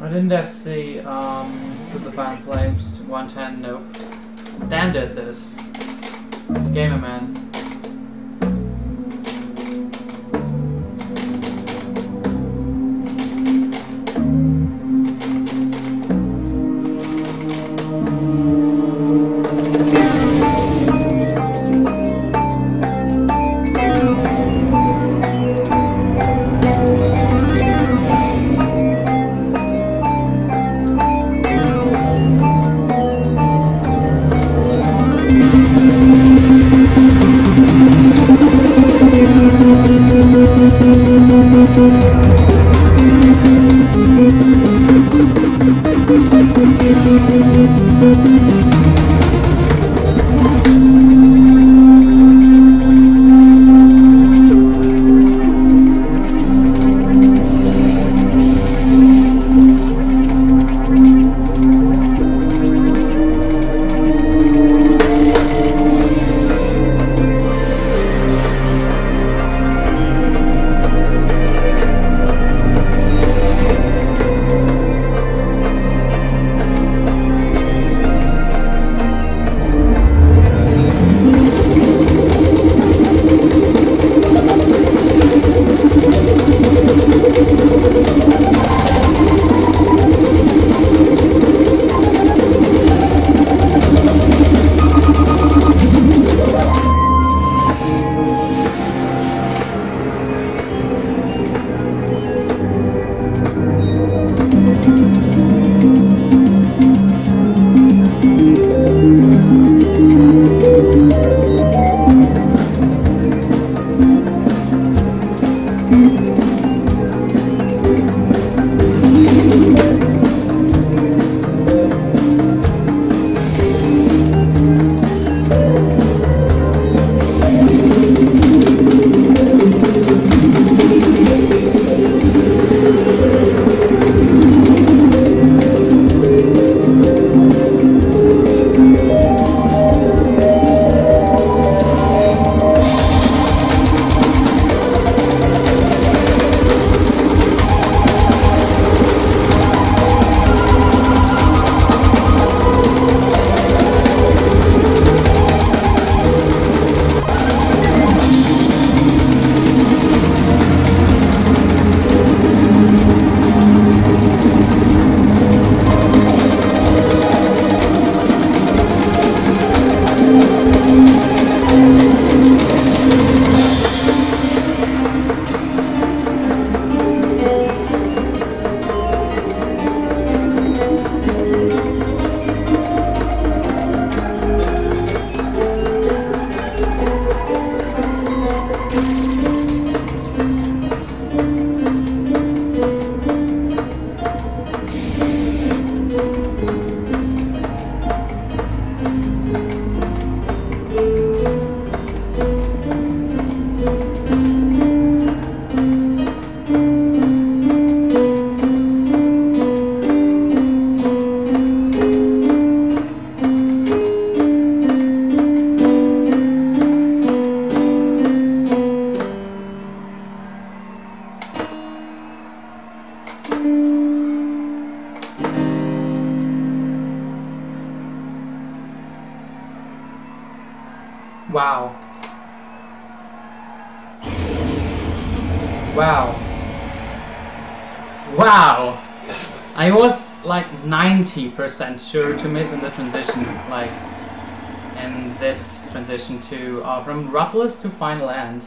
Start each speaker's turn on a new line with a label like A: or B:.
A: I didn't FC um, put the Fan Flames to 110, nope. Dan did this. Gamer Man. Wow. Wow. Wow! I was like 90% sure to miss in the transition, like in this transition to uh, from Ruthless to Final End.